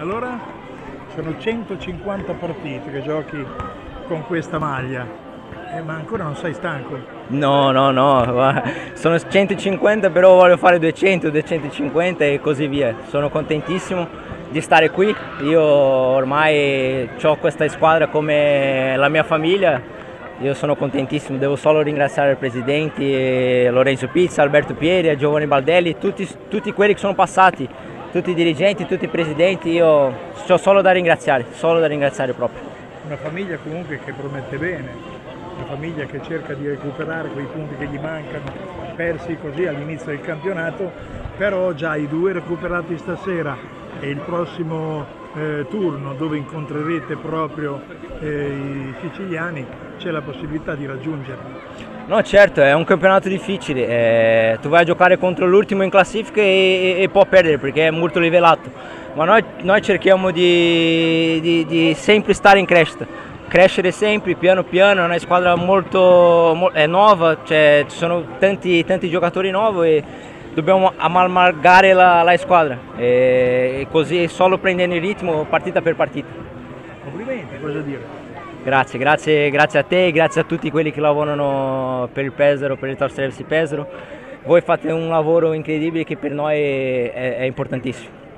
Allora, sono 150 partite che giochi con questa maglia, eh, ma ancora non sei stanco? No, no, no, sono 150 però voglio fare 200, 250 e così via. Sono contentissimo di stare qui, io ormai ho questa squadra come la mia famiglia, io sono contentissimo, devo solo ringraziare i presidenti, Lorenzo Pizza, Alberto Pieri, Giovanni Baldelli, tutti, tutti quelli che sono passati tutti i dirigenti, tutti i presidenti, io ho solo da ringraziare, solo da ringraziare proprio. Una famiglia comunque che promette bene, una famiglia che cerca di recuperare quei punti che gli mancano, persi così all'inizio del campionato, però già i due recuperati stasera e il prossimo eh, turno dove incontrerete proprio eh, i siciliani c'è la possibilità di raggiungerli. No certo, è un campionato difficile, eh, tu vai a giocare contro l'ultimo in classifica e, e, e, può perdere perché è molto livellato, ma noi, noi cerchiamo di, di, di, sempre stare in crescita, crescere sempre piano piano, è una squadra molto è nuova, cioè, ci sono tanti, tanti giocatori nuovi e dobbiamo amalgamare la, la squadra e, così solo prendendo il ritmo partita per partita. Complimenti, cosa dire? Grazie, grazie, grazie a te, grazie a tutti quelli che lavorano per il Pesaro, per il Torstrevsi Pesaro. Voi fate un lavoro incredibile che per noi è, è importantissimo.